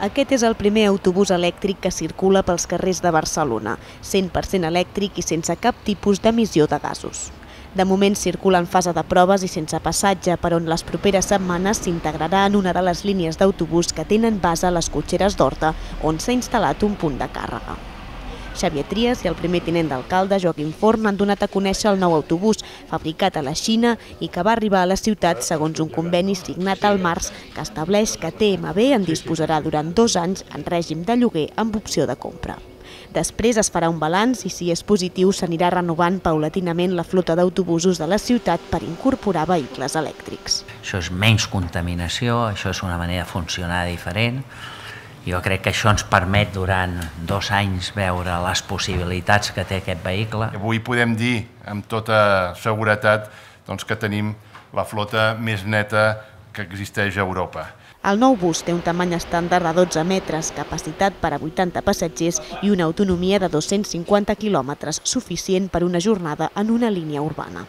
Aquest és el primer autobús elèctric que circula pels carrers de Barcelona, 100% elèctric i sense cap tipus d'emissió de gasos. De moment circula en fase de proves i sense passatge, per on les properes setmanes s'integrarà en una de les línies d'autobús que tenen base a les cotxeres d'Horta, on s'ha instal·lat un punt de càrrega. Xavier Trias i el primer tinent d'alcalde, Joaquim Forn, han donat a conèixer el nou autobús, fabricat a la Xina i que va arribar a la ciutat segons un conveni signat al març que estableix que TMB en disposarà durant dos anys en règim de lloguer amb opció de compra. Després es farà un balanç i, si és positiu, s'anirà renovant paulatinament la flota d'autobusos de la ciutat per incorporar vehicles elèctrics. Això és menys contaminació, això és una manera de funcionar diferent, jo crec que això ens permet durant dos anys veure les possibilitats que té aquest vehicle. Avui podem dir amb tota seguretat doncs, que tenim la flota més neta que existeix a Europa. El nou bus té un tamany estàndard de 12 metres, capacitat per a 80 passatgers i una autonomia de 250 quilòmetres, suficient per una jornada en una línia urbana.